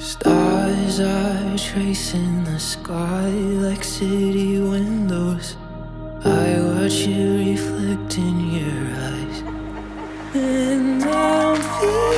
Stars are tracing the sky like city windows. I watch you reflect in your eyes, and I'm feeling.